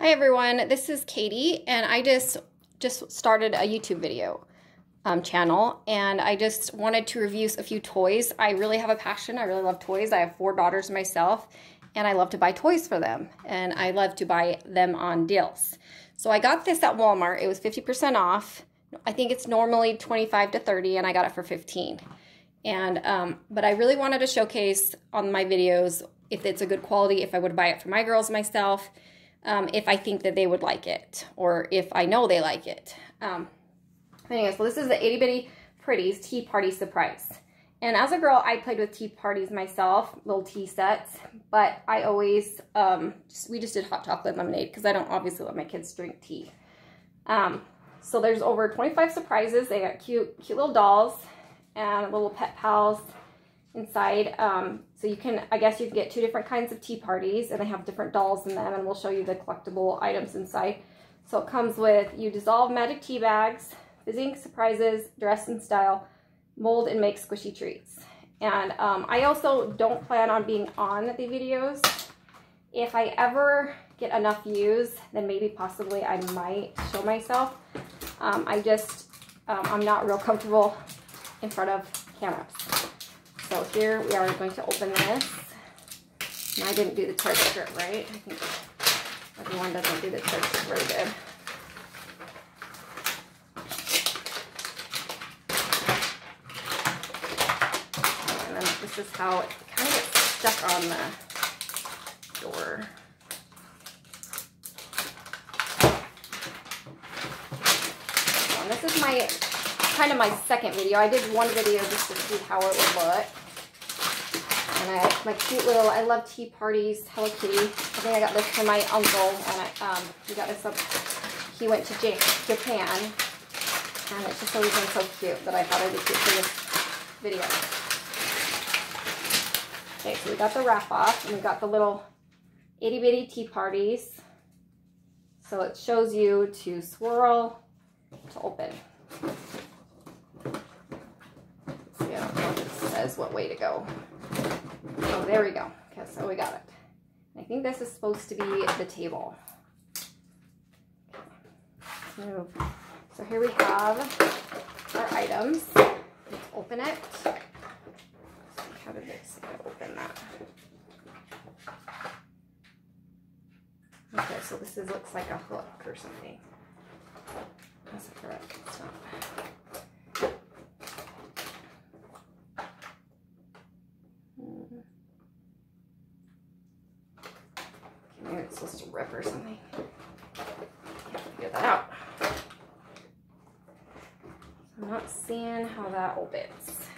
Hi everyone, this is Katie and I just just started a YouTube video um, channel and I just wanted to review a few toys. I really have a passion, I really love toys. I have four daughters myself and I love to buy toys for them and I love to buy them on deals. So I got this at Walmart, it was 50% off. I think it's normally 25 to 30 and I got it for 15. And, um, but I really wanted to showcase on my videos if it's a good quality, if I would buy it for my girls myself, um, if I think that they would like it or if I know they like it. Um, anyway, so this is the Itty Bitty Prettys Tea Party Surprise. And as a girl, I played with tea parties myself, little tea sets, but I always, um, just, we just did hot chocolate lemonade because I don't obviously let my kids drink tea. Um, so there's over 25 surprises. They got cute, cute little dolls and little pet pals inside. Um, so you can, I guess you get two different kinds of tea parties and they have different dolls in them and we'll show you the collectible items inside. So it comes with, you dissolve magic tea bags, fizzing surprises, dress in style, mold and make squishy treats. And um, I also don't plan on being on the videos. If I ever get enough views, then maybe possibly I might show myself. Um, I just, um, I'm not real comfortable in front of cameras. So here we are going to open this. And I didn't do the card strip right. I think everyone doesn't do the card strip very good. And then this is how it kind of gets stuck on the door. And this is my kind of my second video. I did one video just to see how it would look. And I my cute little, I love tea parties, Hello Kitty. I think I got this from my uncle, and I, um, he got this up, he went to Japan, and it's just always been so cute that I thought I'd be cute for this video. Okay, so we got the wrap off, and we got the little itty bitty tea parties. So it shows you to swirl to open. Says what way to go. Oh, there we go. Okay, so we got it. I think this is supposed to be the table. So, so here we have our items. Let's open it. How did to open that? Okay, so this is, looks like a hook or something. That's correct. It's not. It's supposed to rip or something. Figure that out. I'm not seeing how that opens.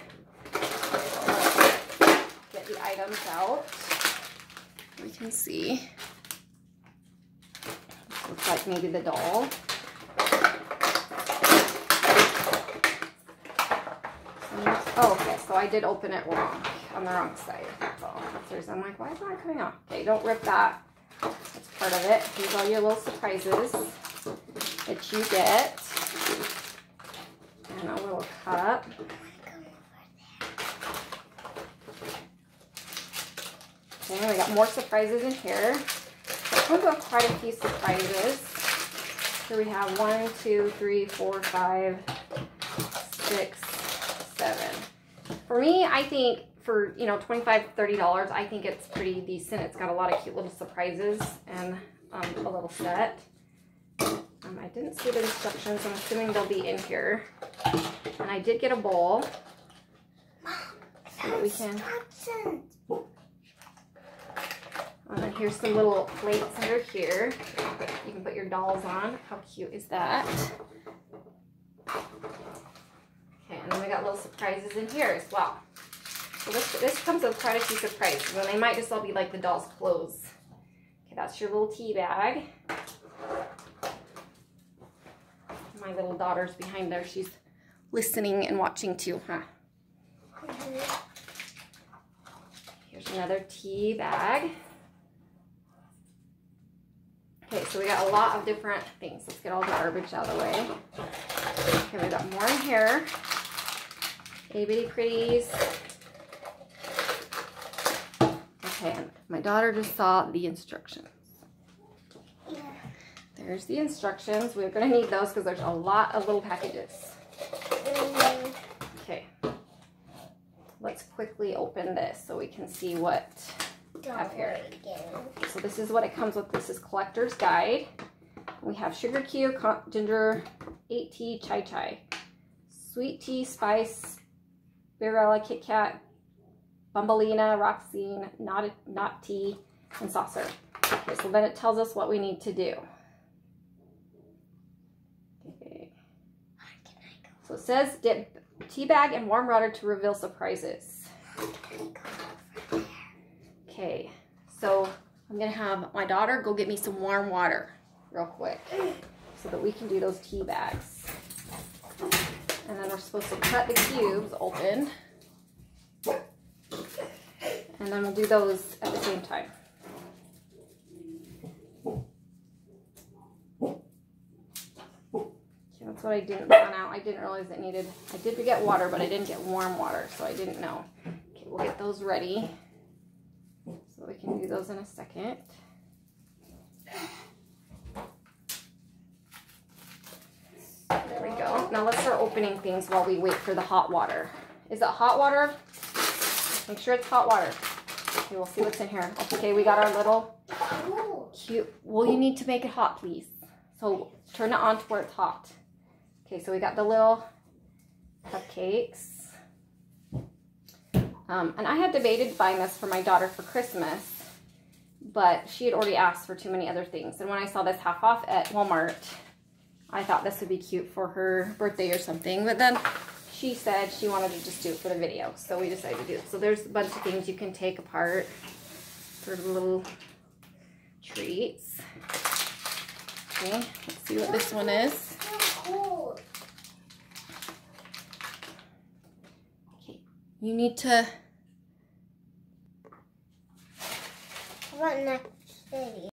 Get the items out. We can see. Looks like maybe the doll. Oh, okay, so I did open it wrong, on the wrong side. That's all. I'm like, why is that coming off? Okay, don't rip that. Part of it. Here's all your little surprises that you get. And a little cup. Okay, we got more surprises in here. So it comes with quite a few surprises. Here we have one, two, three, four, five, six, seven. For me, I think for, you know, $25, $30, I think it's pretty decent. It's got a lot of cute little surprises and um, a little set. Um, I didn't see the instructions. I'm assuming they'll be in here. And I did get a bowl. So we can... Then here's some little plates under here. You can put your dolls on. How cute is that? Okay, and then we got little surprises in here as well. This, this comes with quite a few surprises. And they might just all be like the doll's clothes. Okay, that's your little tea bag. My little daughter's behind there. She's listening and watching too, huh? Here's another tea bag. Okay, so we got a lot of different things. Let's get all the garbage out of the way. Okay, we got more in here. Itty bitty prettys. Okay, my daughter just saw the instructions. There's the instructions. We're going to need those because there's a lot of little packages. Okay. Let's quickly open this so we can see what we have here. So this is what it comes with. This is collector's guide. We have sugar cube, ginger, 8 tea, chai chai, sweet tea, spice, Barilla, Kit Kat, Bumbleina, Roxine, not, not tea, and saucer. Okay, so then it tells us what we need to do. Okay. So it says dip tea bag in warm water to reveal surprises. Okay, so I'm gonna have my daughter go get me some warm water real quick so that we can do those tea bags. And then we're supposed to cut the cubes open. And then we'll do those at the same time. That's what I didn't plan out. I didn't realize it needed, I did get water, but I didn't get warm water, so I didn't know. Okay, we'll get those ready. So we can do those in a second. There we go. Now let's start opening things while we wait for the hot water. Is it hot water? Make sure it's hot water. Okay, we'll see what's in here. Okay, we got our little cute. Well, you need to make it hot, please. So turn it on to where it's hot. Okay, so we got the little cupcakes. Um, and I had debated buying this for my daughter for Christmas, but she had already asked for too many other things. And when I saw this half off at Walmart, I thought this would be cute for her birthday or something. But then she said she wanted to just do it for the video. So we decided to do it. So there's a bunch of things you can take apart for little treats. Okay, let's see what this one is. Okay, you need to... What next?